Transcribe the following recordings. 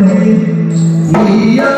We are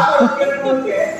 哈哈。